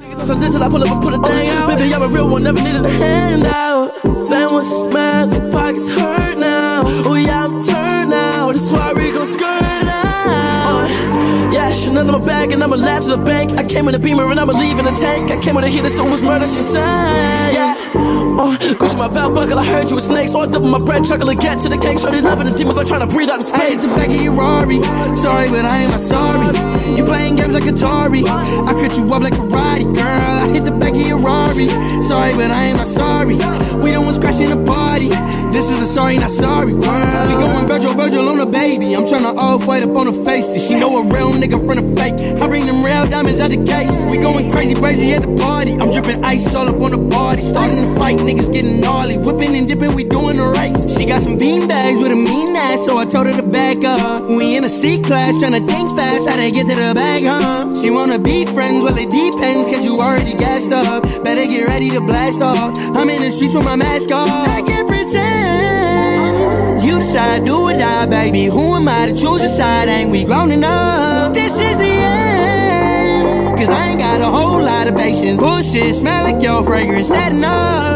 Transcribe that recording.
Did till I pull up and put a thing out. Baby, I'm a real one, never needed a handout. What's smile, the pockets hurt now. Oh yeah, I'm turned now. That's why we gon' skirt out. Yeah, Chanel in my bag and I'ma laugh to the bank. I came in a beamer and I'ma leave in a tank. I came with a heater, so it was murder, she sang. Yeah. Uh, Gucci my belt buckle, I heard you a snake, so I double my bread, chuckle get to the cake, shut it up, and the demons like trying to breathe out in I hit space. the back of your Rari. Sorry, but I ain't my sorry. You playing games like Atari. I cut you up like karate, Rari. Sorry, but I ain't my sorry. We don't want crashing the party. This is a sorry, not sorry, world. We going Virgil, Virgil on the baby. I'm tryna off white up on the faces. She know a real nigga from the fake. I bring them real diamonds out the case. We going crazy, crazy at the party. I'm dripping ice all up on the body. Starting to fight, niggas getting gnarly. Whipping and dipping, we doing the right. She got some bean bags with a mean ass, so I told her to back up. We in a C class, tryna think fast, how they get to the bag, huh? She wanna be friends, well it depends, cause you already gassed up. Better get ready to blast off. I'm in the streets with my mask off. I can't pretend. You decide, do or die, baby. Who am I to choose a side? Ain't we grown enough? This is the end. Cause I ain't got a whole lot of patience. Bullshit, smell like your fragrance. Setting up.